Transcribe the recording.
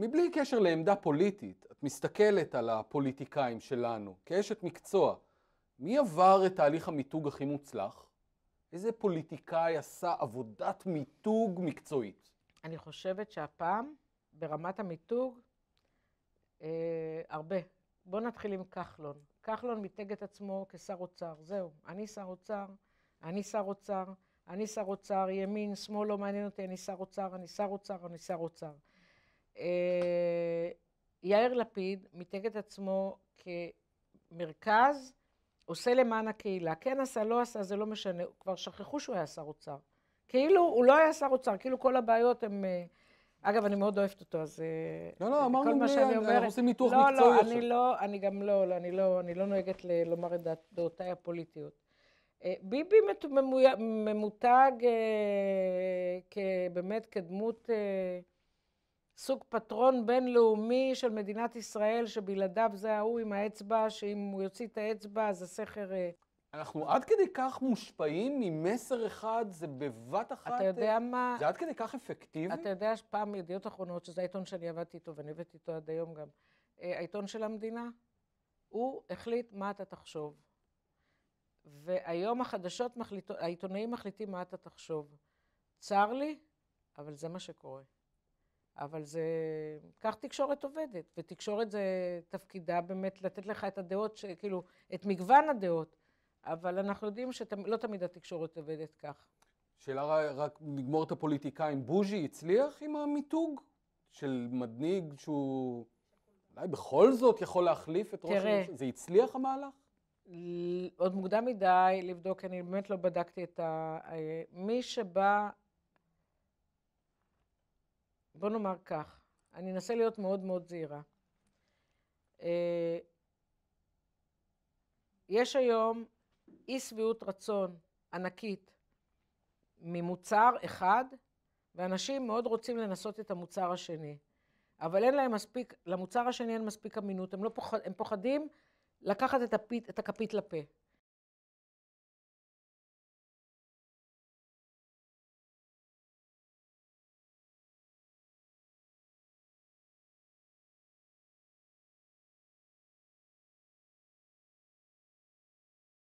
מבלי קשר לעמדה פוליטית, את מסתכלת על הפוליטיקאים שלנו, כאשת מקצוע, מי עבר את תהליך המיתוג הכי מוצלח? איזה פוליטיקאי עשה עבודת מיתוג מקצועית? אני חושבת שהפעם, ברמת המיתוג, אה, הרבה. בואו נתחיל עם כחלון. כחלון מיתג את עצמו כשר אוצר. זהו, אני שר אוצר, אני שר אוצר, אני שר אוצר, ימין, שמאל, לא מעניין אותי, אני שר אוצר, אני שר אוצר, אני שר אוצר. אה, יאיר לפיד מיתג את עצמו כמרכז, עושה למען הקהילה. כן עשה, לא עשה, זה לא משנה. כבר שכחו שהוא היה שר אוצר. כאילו, הוא לא היה שר אוצר, כאילו כל הבעיות הן... אה, אגב, אני מאוד אוהבת אותו, אז... אה, לא, לא, אמרנו, מה שאני אומרת... אנחנו עושים ניתוח לא, מקצועי לא, עכשיו. אני לא, אני גם לא, לא, אני לא, אני לא נוהגת ל- לומר את דעת- דעותיי הפוליטיות. אה, ביבי ממותג אה, כבאמת כדמות אה, סוג פטרון בינלאומי של מדינת ישראל, שבלעדיו זה ההוא עם האצבע, שאם הוא יוציא את האצבע אז הסכר... אה, אנחנו עד כדי כך מושפעים ממסר אחד, זה בבת אחת... אתה יודע מה? זה עד כדי כך אפקטיבי? אתה יודע שפעם ידיעות אחרונות, שזה העיתון שאני עבדתי איתו ואני עובדת איתו עד היום גם, אה, העיתון של המדינה, הוא החליט מה אתה תחשוב. והיום החדשות מחליטות, העיתונאים מחליטים מה אתה תחשוב. צר לי, אבל זה מה שקורה. אבל זה, כך תקשורת עובדת, ותקשורת זה תפקידה באמת לתת לך את הדעות, ש- כאילו, את מגוון הדעות, אבל אנחנו יודעים שלא תמיד התקשורת עובדת כך. שאלה רק לגמור את הפוליטיקאים. בוז'י הצליח עם המיתוג של מדניג שהוא אולי בכל זאת יכול להחליף את ראש תראה. הממשלה? זה הצליח המהלך? עוד מוקדם מדי לבדוק, אני באמת לא בדקתי את ה... אה, מי שבא... בוא נאמר כך, אני אנסה להיות מאוד מאוד זהירה. אה, יש היום אי שביעות רצון ענקית ממוצר אחד, ואנשים מאוד רוצים לנסות את המוצר השני. אבל אין להם מספיק, למוצר השני אין מספיק אמינות, הם, לא פוחד, הם פוחדים לקחת את, הפית, את הכפית לפה.